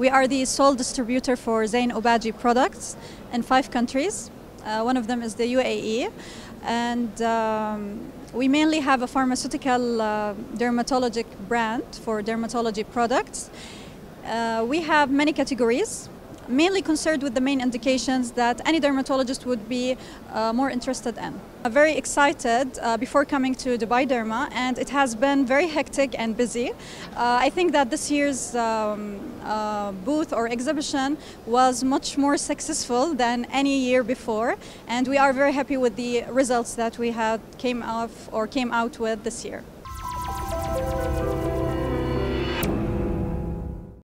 We are the sole distributor for Zein Obagi products in five countries. Uh, one of them is the UAE. And um, we mainly have a pharmaceutical uh, dermatologic brand for dermatology products. Uh, we have many categories mainly concerned with the main indications that any dermatologist would be uh, more interested in. I'm very excited uh, before coming to Dubai Derma and it has been very hectic and busy. Uh, I think that this year's um, uh, booth or exhibition was much more successful than any year before and we are very happy with the results that we had came off or came out with this year.